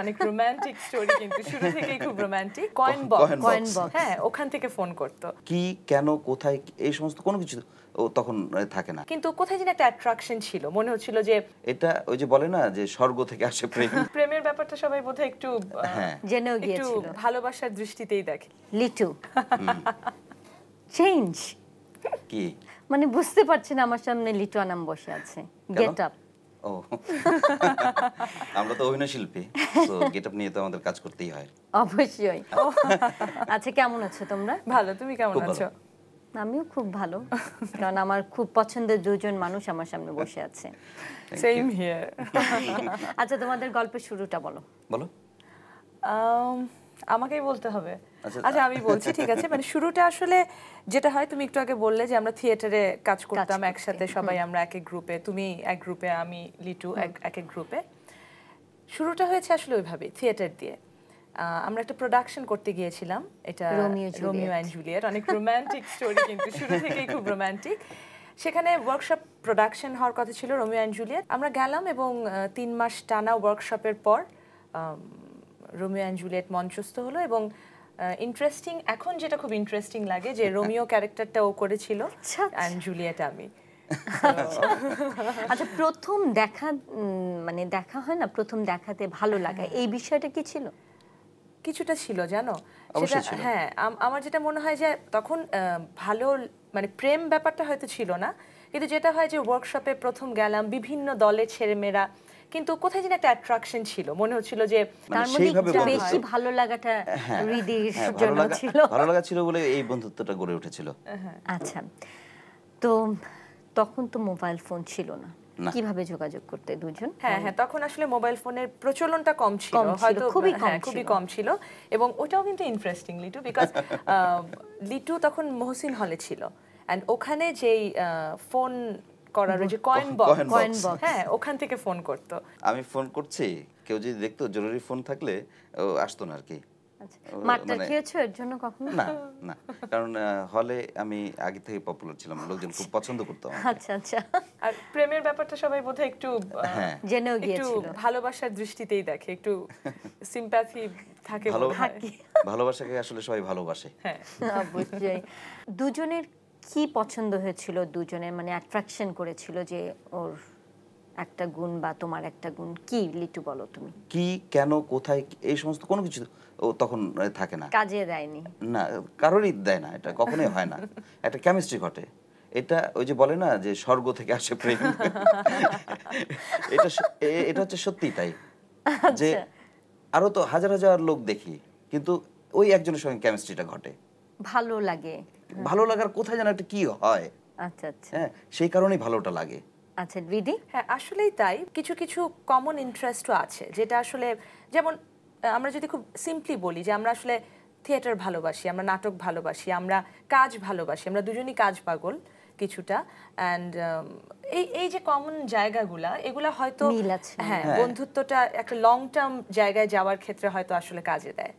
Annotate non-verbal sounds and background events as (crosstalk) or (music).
অনেক romantic story কিন্তু শুরু থেকেই খুব romantic coin box coin box হ্যাঁ ওখান থেকে ফোন করতো। কি কেন কোথায় এই সমস্ত কোনো কিছু তখন থাকে না। কিন্তু কোথায় যেন একটা অ্যাট্রাকশন ছিল মনে হচ্ছিল যে এটা ওই যে বলে না যে স্বর্গ থেকে আসে প্রেম। (laughs) প্রেমের ব্যাপারটা সবাই বোধহয় একটু হ্যাঁ। জেনেও একটু গিয়েছিল। ভালোবাসার দৃষ্টিতেই দেখে। লিটু। চেঞ্জ কি? মানে বুঝতে পারছি না আমার সামনে লিটু আনাম বসে আছে। গেট আপ ও। আমরা তো অভিনয় শিল্পী তো গেট আপ নিয়ে তো আমাদের কাজ করতেই হয়। অবশ্যই। আচ্ছা কেমন আছো তোমরা? ভালো তুমি কেমন আছো? আমিও খুব ভালো কারণ আমার খুব পছন্দের দুজন মানুষ আমার সামনে বসে আছে। সেম হিয়ার আচ্ছা তোমাদের গল্পের শুরুটা বলো। বলো। আমাকেই বলতে হবে। আচ্ছা, আচ্ছা আমি বলছি ঠিক আছে। মানে শুরুটা আসলে যেটা হয় তুমি একটু আগে বললে যে আমরা থিয়েটারে কাজ করতাম একসাথে সবাই আমরা এক এক গ্রুপে তুমি এক গ্রুপে আমি লিটু এক এক এক গ্রুপে। শুরুটা হয়েছে আসলে ওইভাবে থিয়েটার দিয়ে। আহ, আমরা একটা প্রোডাকশন করতে গিয়েছিলাম। এটা রোমিও অ্যান্ড জুলিয়েট অনেক রোমান্টিক স্টোরি কিন্তু শুরু থেকেই খুব রোমান্টিক সেখানে ওয়ার্কশপ প্রোডাকশন হওয়ার কথা ছিল রোমিও অ্যান্ড জুলিয়েট আমরা গেলাম এবং তিন মাস টানা ওয়ার্কশপের পর রোমিও অ্যান্ড জুলিয়েট মঞ্চস্থ হলো এবং ইন্টারেস্টিং এখন যেটা খুব ইন্টারেস্টিং লাগে যে রোমিও (laughs) ক্যারেক্টারটা ও করেছিল আচ্ছা, আচ্ছা। অ্যান্ড জুলিয়েট আমি। (laughs) আচ্ছা প্রথম দেখা মানে দেখা হয় না? প্রথম দেখাতে ভালো লাগা। এই বিষয়টা কি ছিল? কিছুটা ছিল জানো? সেটা হ্যাঁ আম- আমার যেটা মনে হয় যে তখন আহ, ভালো মানে প্রেম ব্যাপারটা হয়তো ছিল না। কিন্তু যেটা হয় যে ওয়ার্কশপে প্রথম গেলাম বিভিন্ন দলের ছেলেমেয়েরা কিন্তু কোথায় যেন একটা অ্যাট্রাকশন ছিল। মনে হচ্ছিল যে মানে তার মধ্যে বেশি ভালো লাগাটা হৃদির হ্যাঁ জন্য ছিল ভালো লাগা ছিল বলে এই বন্ধুত্বটা গড়ে উঠেছিল। আচ্ছা তো তখন তো মোবাইল ফোন ছিল না। কীভাবে যোগাযোগ করতে দুজন? হ্যাঁ হ্যাঁ তখন আসলে মোবাইল ফোনের প্রচলনটা কম ছিল। হয়তো খুবই কম হ্যাঁ, খুবই কম ছিল। এবং ওটাও কিন্তু ইন্টারেস্টিং লিটু বিকজ লিটু তখন মহসিন হলে ছিল। অ্যান্ড ওখানে যেই ফোন করার ওই যে কয়েন বক্স। Coin box। হ্যাঁ ওখান থেকে ফোন করতো। আমি ফোন করছি কেউ যদি দেখতো জরুরি ফোন থাকলে ও আসতো না আর কি আচ্ছা মানে- খেয়েছো এর জন্য কখনো? না না। কারণ হলে আমি আগে থেকে পপুলার ছিলাম লোকজন খুব পছন্দ করতো আচ্ছা আচ্ছা। আর প্রেমের ব্যাপারটা সবাই বোধহয় একটু হ্যাঁ। জেনেও একটু ভালোবাসার দৃষ্টিতেই দেখে একটু সিম্প্যাথি থাকে। ভালোবাসাকে আসলে সবাই ভালোবাসে। হ্যাঁ। অবশ্যই দুজনের কি পছন্দ হয়েছিল দুজনের? মানে অ্যাট্রাকশন করেছিল যে ওর একটা গুণ বা তোমার একটা গুণ কি? লিটু বলো তুমি। কি কেন কোথায় এই সমস্ত কোনো কিছু ও তখন থাকে না। কাজে দেয়নি। না কারোরই দেয় না এটা কখনোই হয় না। একটা কেমিস্ট্রি ঘটে। এটা ওই যে বলে না যে স্বর্গ থেকে আসে প্রেম। এটা এটা হচ্ছে সত্যি তাই। যে আরও তো হাজার হাজার লোক দেখি কিন্তু ওই একজনের সঙ্গে কেমিস্ট্রিটা ঘটে। ভালো লাগে। ভালো লাগার কোথায় যেন একটা কি হয়। আচ্ছা আচ্ছা। হ্যাঁ সেই কারণেই ভালোটা লাগে। আচ্ছা রিদি হ্যাঁ আসলেই তাই। কিছু কিছু কমন ইন্টারেস্টও আছে যেটা আসলে যেমন আমরা যদি খুব সিম্পলি বলি যে আমরা আসলে থিয়েটার ভালোবাসি আমরা নাটক ভালোবাসি আমরা কাজ ভালোবাসি আমরা দুজনই কাজ পাগল কিছুটা। অ্যান্ড এই এই যে কমন জায়গাগুলা এগুলা হয়তো। হ্যাঁ হ্যাঁ। বন্ধুত্বটা একটা লং টার্ম জায়গায় যাওয়ার ক্ষেত্রে হয়তো আসলে কাজে দেয়।